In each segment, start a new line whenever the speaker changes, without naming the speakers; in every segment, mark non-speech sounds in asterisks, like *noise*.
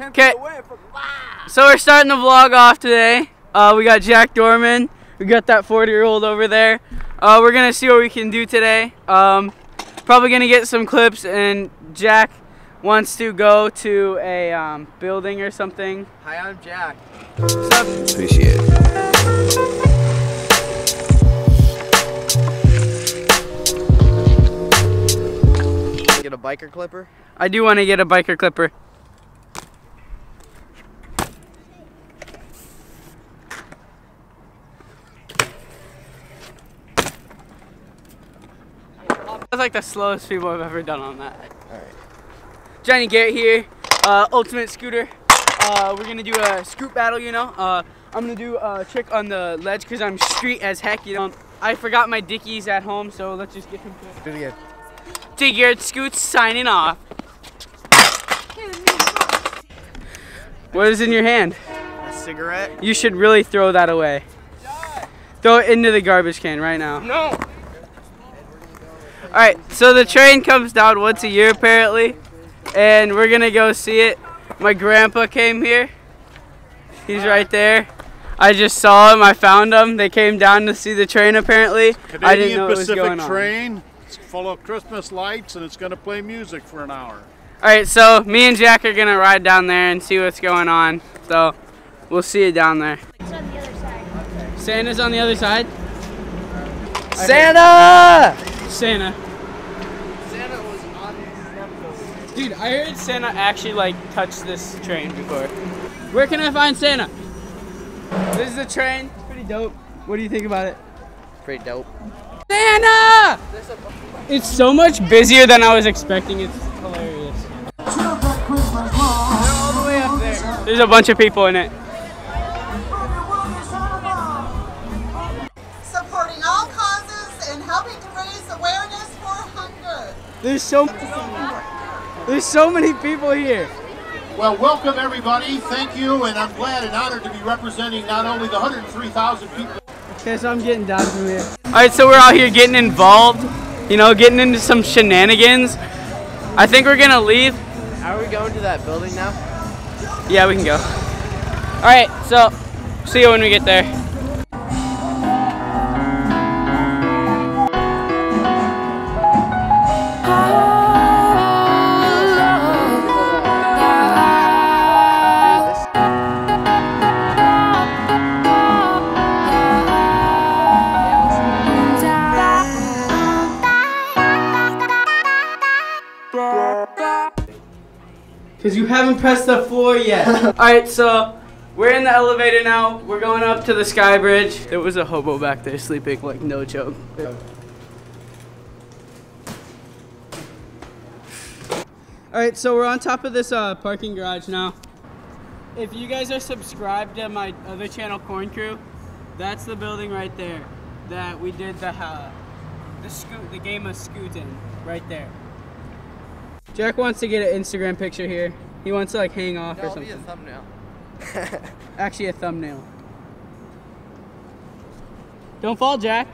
Okay. So we're starting the vlog off today. Uh, we got Jack Dorman. We got that 40 year old over there. Uh, we're gonna see what we can do today. Um, probably gonna get some clips and Jack wants to go to a um, building or something.
Hi, I'm Jack.
Appreciate it.
Get a biker clipper.
I do want to get a biker clipper. That's like the slowest people I've ever done on that.
Alright.
Johnny Garrett here, uh, Ultimate Scooter. Uh, we're gonna do a scoot battle, you know. Uh, I'm gonna do a trick on the ledge because I'm street as heck, you know. I forgot my dickies at home, so let's just get him to
Do it again.
Garrett Scoots signing off. What is in your hand?
A cigarette.
You should really throw that away. Throw it into the garbage can right now.
No.
Alright, so the train comes down once a year apparently, and we're gonna go see it. My grandpa came here. He's right there. I just saw him, I found him. They came down to see the train apparently.
Canadian
I didn't know what was
Pacific
going on.
train. It's full of Christmas lights and it's going to play music for an hour.
Alright, so me and Jack are gonna ride down there and see what's going on. So we'll see you down there.
It's on the other side.
Santa's on the other side?
Santa!
Santa.
Santa was on his
Dude, I heard Santa actually like touched this train before. Where can I find Santa? This is the train. It's pretty dope. What do you think about it?
Pretty dope.
Santa! It's so much busier than I was expecting. It's hilarious. They're all the way up there. There's a bunch of people in it.
supporting all causes and helping to awareness for hunger.
There's so There's so many people here.
Well, welcome everybody. Thank you, and I'm glad and honored to be representing not only the 103,000 people.
Okay, so I'm getting down from here. All right, so we're out here getting involved, you know, getting into some shenanigans. I think we're gonna leave.
Are we going to that building now?
Yeah, we can go. All right, so see you when we get there. Because you haven't pressed the floor yet. *laughs* Alright, so we're in the elevator now. We're going up to the sky bridge. There was a hobo back there sleeping, like no joke. Alright, so we're on top of this uh, parking garage now. If you guys are subscribed to my other channel, Corn Crew, that's the building right there that we did the uh, the scoot, the game of scooting, right there. Jack wants to get an Instagram picture here. He wants to like hang off or
That'll be a
something.
thumbnail. *laughs* *laughs*
Actually, a thumbnail. Don't fall, Jack.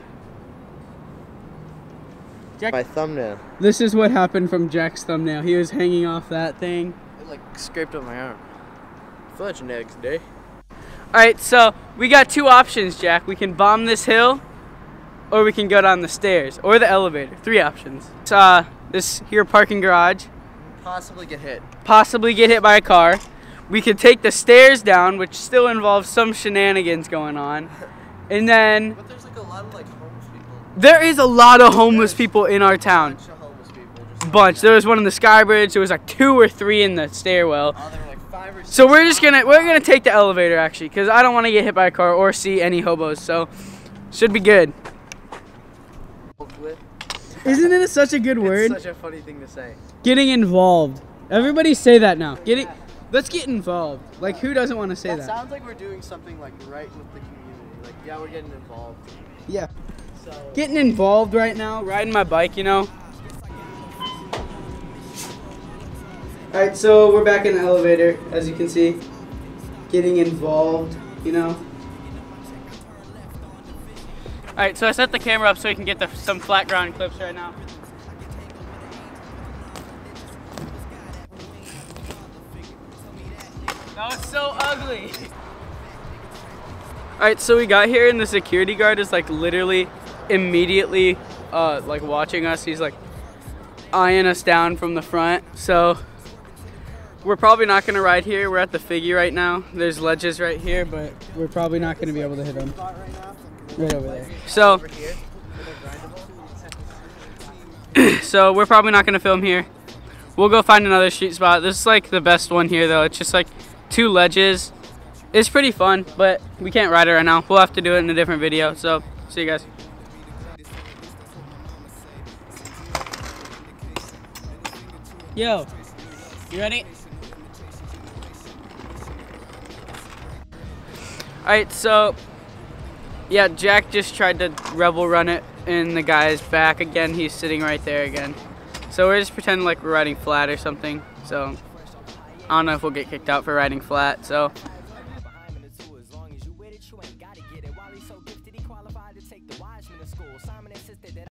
Jack.
My thumbnail.
This is what happened from Jack's thumbnail. He was hanging off that thing.
It like scraped up my arm. Fudge next day.
All right, so we got two options, Jack. We can bomb this hill, or we can go down the stairs or the elevator. Three options. It's, uh, this here parking garage.
Possibly get hit.
possibly get hit by a car. We could take the stairs down, which still involves some shenanigans going on. And then
But there's like a lot of like homeless people.
there is a lot of homeless people in our town.
Bunch of homeless people. Just
Bunch. There was one in the sky bridge. There was like two or three in the stairwell.
Oh, there were like five or six.
So we're just gonna we're gonna take the elevator actually, cause I don't want to get hit by a car or see any hobos. So should be good.
With.
Isn't it such a good word?
It's such a funny thing to say.
Getting involved. Everybody say that now. Getting. Let's get involved. Like who doesn't want to say
That,
that?
sounds like we're doing something like right with the community. Like yeah, we're getting involved.
Yeah.
So
getting involved right now, riding my bike, you know. Alright, so we're back in the elevator, as you can see. Getting involved, you know. Alright, so I set the camera up so we can get the, some flat ground clips right now. That was so ugly. All right, so we got here and the security guard is like literally immediately uh, like watching us. He's like eyeing us down from the front. So we're probably not gonna ride here. We're at the Figgy right now. There's ledges right here, but we're probably not gonna be able to hit them. Right over there. So, *clears throat* so we're probably not gonna film here. We'll go find another street spot. This is like the best one here though. It's just like two ledges. It's pretty fun, but we can't ride it right now. We'll have to do it in a different video. So, see you guys. Yo, you ready? Alright, so yeah, Jack just tried to rebel run it in the guy's back again. He's sitting right there again. So we're just pretending like we're riding flat or something. So I don't know if we'll get kicked out for riding flat. So